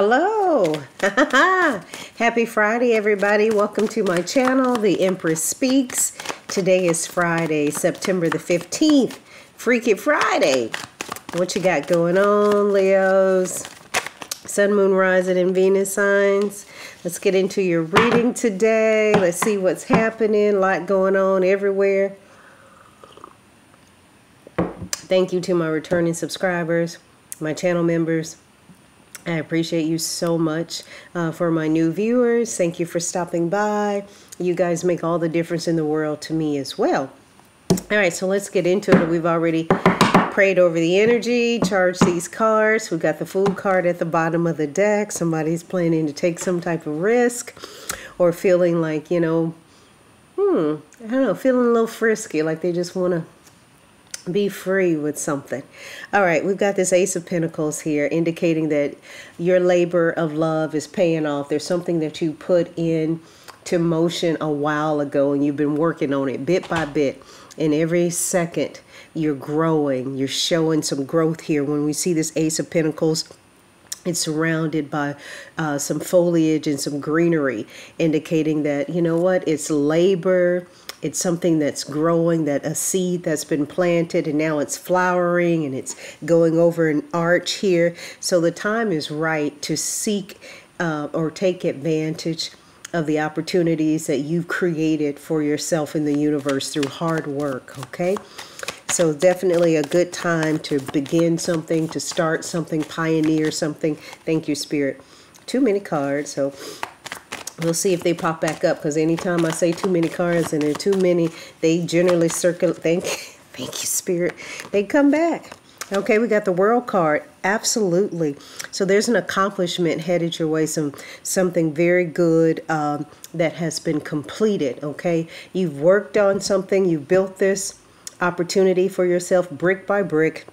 Hello. Happy Friday, everybody. Welcome to my channel, The Empress Speaks. Today is Friday, September the 15th. Freaky Friday. What you got going on, Leos? Sun, Moon, Rising, and Venus signs. Let's get into your reading today. Let's see what's happening. A lot going on everywhere. Thank you to my returning subscribers, my channel members. I appreciate you so much uh, for my new viewers. Thank you for stopping by. You guys make all the difference in the world to me as well. All right, so let's get into it. We've already prayed over the energy, charged these cards. We've got the Fool card at the bottom of the deck. Somebody's planning to take some type of risk or feeling like, you know, hmm, I don't know, feeling a little frisky, like they just want to be free with something. All right, we've got this Ace of Pentacles here indicating that your labor of love is paying off. There's something that you put in to motion a while ago and you've been working on it bit by bit. And every second you're growing, you're showing some growth here. When we see this Ace of Pentacles, it's surrounded by uh, some foliage and some greenery, indicating that, you know what, it's labor it's something that's growing, that a seed that's been planted and now it's flowering and it's going over an arch here. So the time is right to seek uh, or take advantage of the opportunities that you've created for yourself in the universe through hard work, okay? So definitely a good time to begin something, to start something, pioneer something. Thank you, Spirit. Too many cards, so We'll see if they pop back up because anytime I say too many cards and there are too many, they generally circle. Thank, thank you, Spirit. They come back. Okay, we got the World card. Absolutely. So there's an accomplishment headed your way. Some something very good um, that has been completed. Okay, you've worked on something. You've built this opportunity for yourself brick by brick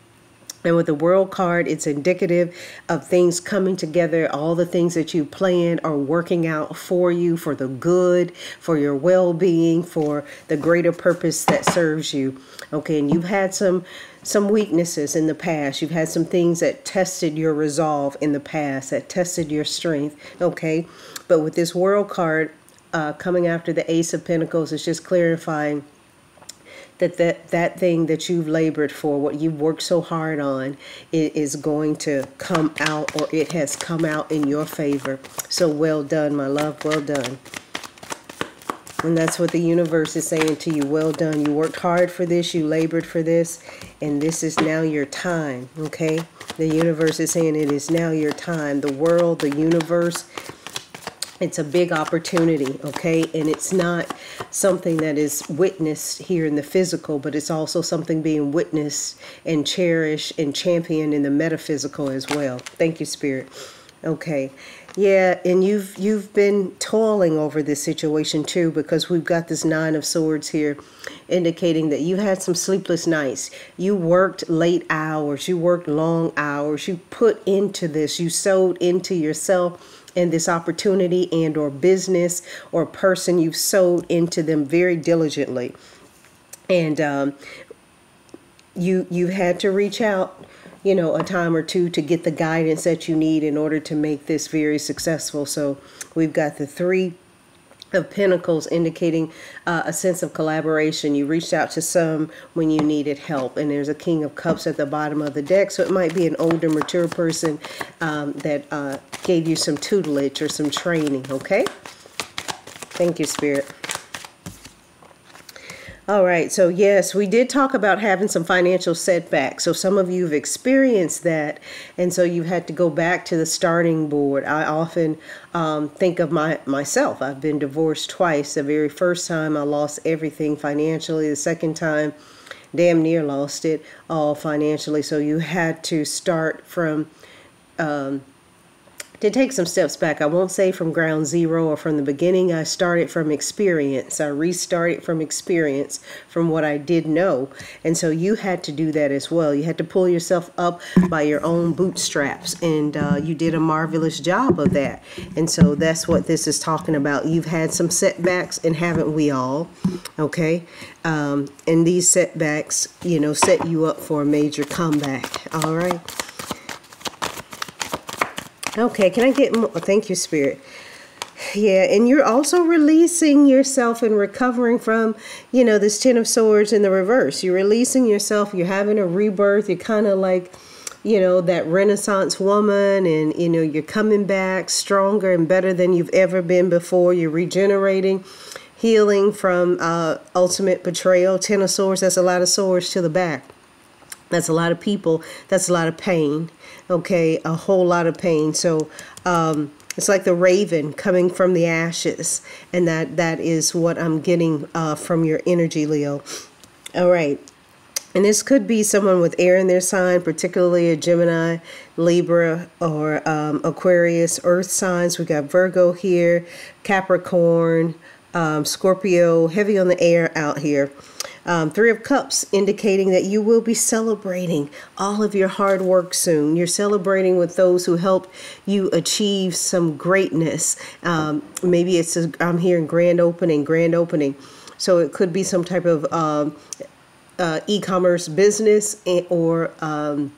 and with the world card, it's indicative of things coming together. All the things that you plan are working out for you, for the good, for your well being, for the greater purpose that serves you. Okay, and you've had some some weaknesses in the past. You've had some things that tested your resolve in the past, that tested your strength. Okay, but with this world card uh, coming after the Ace of Pentacles, it's just clarifying that that, that thing that you've labored for, what you've worked so hard on, it is going to come out or it has come out in your favor. So well done, my love, well done. And that's what the universe is saying to you. Well done. You worked hard for this. You labored for this. And this is now your time. Okay? The universe is saying it is now your time. The world, the universe it's a big opportunity, okay? And it's not something that is witnessed here in the physical, but it's also something being witnessed and cherished and championed in the metaphysical as well. Thank you, Spirit. Okay. Yeah, and you've you've been toiling over this situation too because we've got this 9 of swords here indicating that you had some sleepless nights. You worked late hours, you worked long hours. You put into this, you sowed into yourself in this opportunity and or business or person you've sold into them very diligently. And um, you you had to reach out you know a time or two to get the guidance that you need in order to make this very successful. So we've got the three of Pentacles indicating uh, a sense of collaboration. You reached out to some when you needed help. And there's a King of Cups at the bottom of the deck. So it might be an older, mature person um, that uh, gave you some tutelage or some training, okay? Thank you, Spirit. All right, so yes, we did talk about having some financial setbacks. So some of you have experienced that, and so you've had to go back to the starting board. I often um, think of my myself. I've been divorced twice. The very first time I lost everything financially. The second time, damn near lost it all financially. So you had to start from um, to take some steps back, I won't say from ground zero or from the beginning. I started from experience. I restarted from experience from what I did know. And so you had to do that as well. You had to pull yourself up by your own bootstraps. And uh, you did a marvelous job of that. And so that's what this is talking about. You've had some setbacks, and haven't we all? Okay. Um, and these setbacks, you know, set you up for a major comeback. All right. Okay, can I get more? Thank you, Spirit. Yeah, and you're also releasing yourself and recovering from, you know, this Ten of Swords in the reverse. You're releasing yourself, you're having a rebirth, you're kind of like, you know, that Renaissance woman, and, you know, you're coming back stronger and better than you've ever been before. You're regenerating, healing from uh, ultimate betrayal. Ten of Swords, that's a lot of swords to the back. That's a lot of people. That's a lot of pain. Okay, a whole lot of pain. So, um, it's like the raven coming from the ashes, and that that is what I'm getting uh, from your energy, Leo. All right. And this could be someone with air in their sign, particularly a Gemini, Libra, or um, Aquarius, Earth signs. We got Virgo here, Capricorn, um, Scorpio, heavy on the air out here. Um, Three of Cups indicating that you will be celebrating all of your hard work soon. You're celebrating with those who helped you achieve some greatness. Um, maybe it's, a, I'm hearing grand opening, grand opening. So it could be some type of um, uh, e-commerce business or um,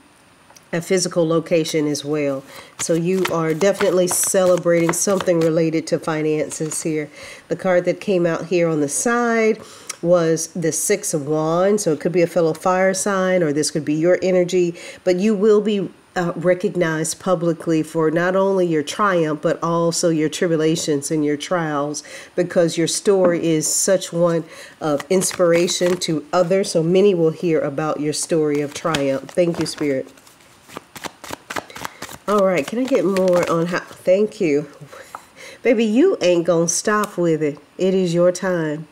a physical location as well. So you are definitely celebrating something related to finances here. The card that came out here on the side was the Six of Wands. So it could be a fellow fire sign or this could be your energy, but you will be uh, recognized publicly for not only your triumph, but also your tribulations and your trials, because your story is such one of inspiration to others. So many will hear about your story of triumph. Thank you, Spirit. All right, can I get more on how? Thank you. Baby, you ain't gonna stop with it. It is your time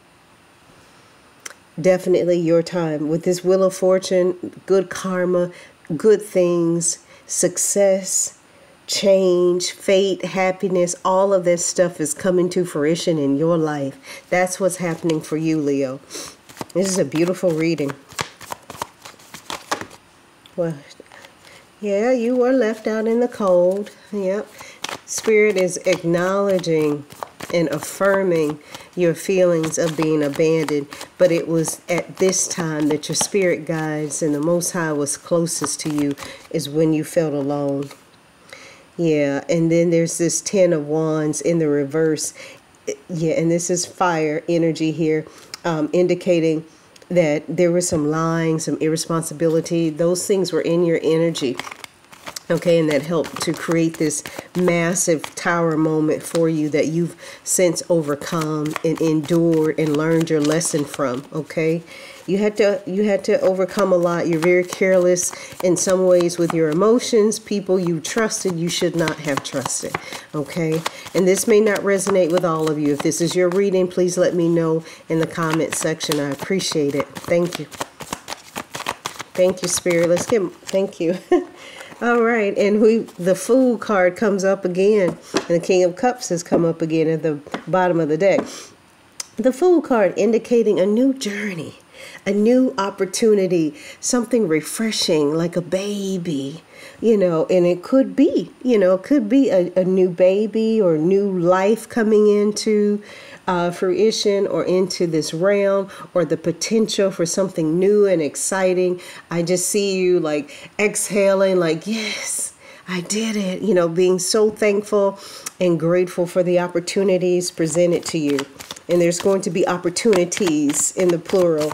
definitely your time. With this wheel of fortune good karma good things success change fate happiness all of this stuff is coming to fruition in your life. That's what's happening for you leo. This is a beautiful reading. Well yeah you were left out in the cold. Yep. Spirit is acknowledging and affirming your feelings of being abandoned. But it was at this time that your spirit guides and the Most High was closest to you is when you felt alone. Yeah, and then there's this Ten of Wands in the reverse. Yeah, and this is fire energy here, um, indicating that there was some lying, some irresponsibility. Those things were in your energy okay and that helped to create this massive tower moment for you that you've since overcome and endured and learned your lesson from okay? You had to you had to overcome a lot. You're very careless in some ways with your emotions. People you trusted you should not have trusted okay? And this may not resonate with all of you. If this is your reading please let me know in the comment section. I appreciate it. Thank you. Thank you spirit. Let's get thank you All right, and we the Fool card comes up again, and the King of Cups has come up again at the bottom of the deck. The Fool card indicating a new journey, a new opportunity, something refreshing like a baby, you know, and it could be, you know, it could be a, a new baby or new life coming into uh, fruition or into this realm or the potential for something new and exciting. I just see you like exhaling, like, yes, I did it, you know, being so thankful and grateful for the opportunities presented to you. And there's going to be opportunities in the plural.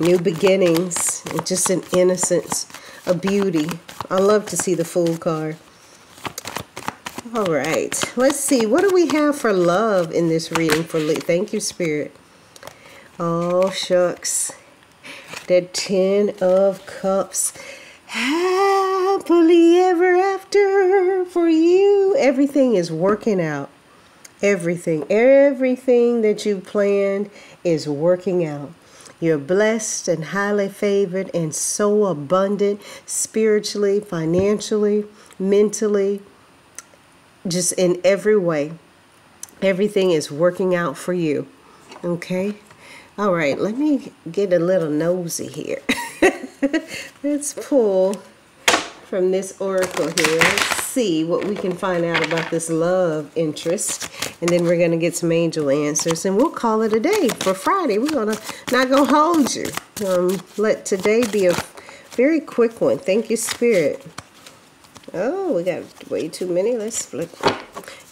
New beginnings, just an innocence, a beauty. I love to see the Fool card. All right. Let's see. What do we have for love in this reading for Lee? Thank you, Spirit. Oh, shucks. The Ten of Cups. Happily ever after for you. Everything is working out. Everything. Everything that you planned is working out. You're blessed and highly favored and so abundant spiritually, financially, mentally, just in every way. Everything is working out for you. Okay? All right, let me get a little nosy here. Let's pull from this oracle here. Let's see what we can find out about this love interest. And then we're going to get some angel answers. And we'll call it a day for Friday. We're going to not going to hold you. Um, let today be a very quick one. Thank you, Spirit. Oh, we got way too many. Let's flip.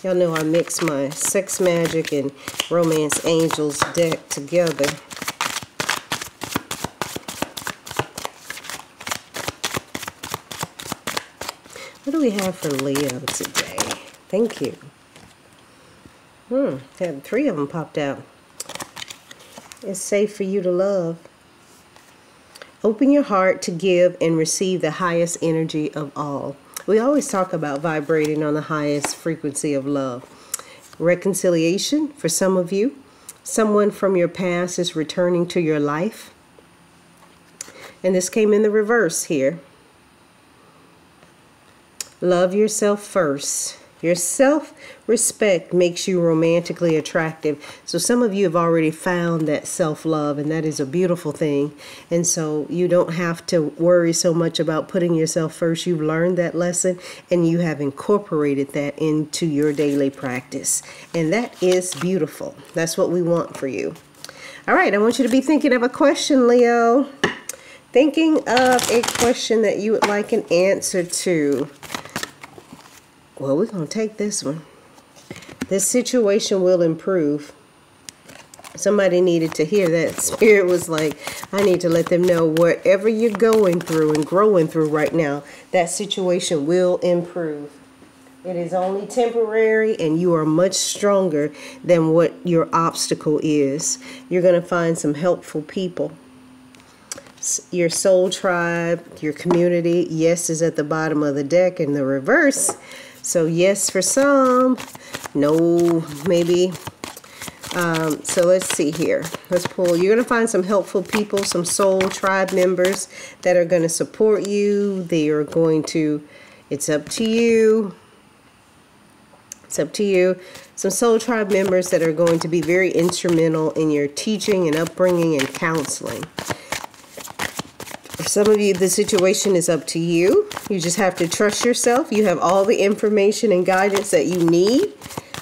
Y'all know I mix my Sex Magic and Romance Angels deck together. What do we have for Leo today? Thank you. Hmm, had three of them popped out. It's safe for you to love. Open your heart to give and receive the highest energy of all. We always talk about vibrating on the highest frequency of love. Reconciliation for some of you. Someone from your past is returning to your life. And this came in the reverse here. Love yourself first. Your self respect makes you romantically attractive. So, some of you have already found that self love, and that is a beautiful thing. And so, you don't have to worry so much about putting yourself first. You've learned that lesson and you have incorporated that into your daily practice. And that is beautiful. That's what we want for you. All right, I want you to be thinking of a question, Leo. Thinking of a question that you would like an answer to. Well, we're going to take this one. This situation will improve. Somebody needed to hear that. Spirit was like, I need to let them know whatever you're going through and growing through right now, that situation will improve. It is only temporary and you are much stronger than what your obstacle is. You're going to find some helpful people. Your soul tribe, your community, yes, is at the bottom of the deck in the reverse. So yes for some, no maybe. Um, so let's see here. Let's pull. You're going to find some helpful people, some soul tribe members that are going to support you. They are going to, it's up to you. It's up to you. Some soul tribe members that are going to be very instrumental in your teaching and upbringing and counseling. For some of you, the situation is up to you. You just have to trust yourself. You have all the information and guidance that you need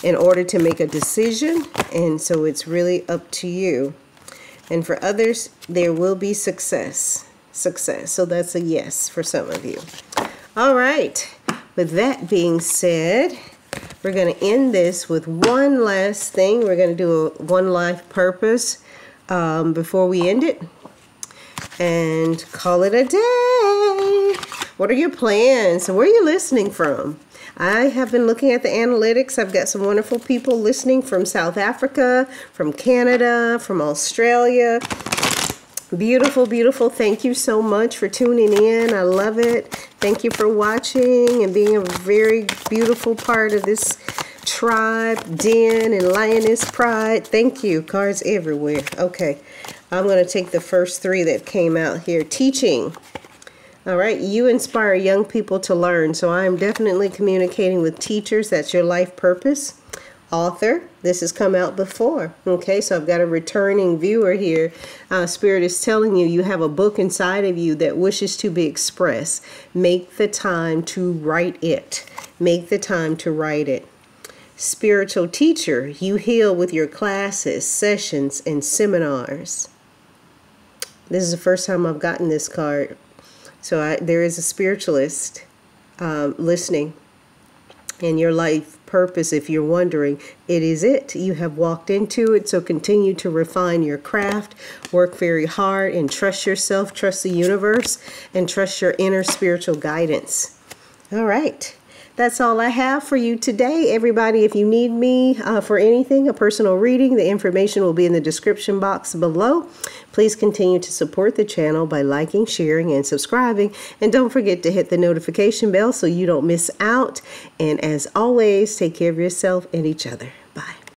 in order to make a decision. And so it's really up to you. And for others, there will be success. Success. So that's a yes for some of you. All right. With that being said, we're going to end this with one last thing. We're going to do a one life purpose um, before we end it and call it a day. What are your plans? Where are you listening from? I have been looking at the analytics. I've got some wonderful people listening from South Africa, from Canada, from Australia. Beautiful, beautiful. Thank you so much for tuning in. I love it. Thank you for watching and being a very beautiful part of this tribe, den, and lioness pride. Thank you. Cards everywhere. Okay. I'm going to take the first three that came out here. Teaching. All right, you inspire young people to learn. So I am definitely communicating with teachers. That's your life purpose. Author, this has come out before. Okay, so I've got a returning viewer here. Uh, Spirit is telling you you have a book inside of you that wishes to be expressed. Make the time to write it. Make the time to write it spiritual teacher. You heal with your classes, sessions, and seminars. This is the first time I've gotten this card. So I, there is a spiritualist um, listening. And your life purpose, if you're wondering, it is it. You have walked into it. So continue to refine your craft, work very hard, and trust yourself, trust the universe, and trust your inner spiritual guidance. All right that's all I have for you today. Everybody, if you need me uh, for anything, a personal reading, the information will be in the description box below. Please continue to support the channel by liking, sharing, and subscribing. And don't forget to hit the notification bell so you don't miss out. And as always, take care of yourself and each other.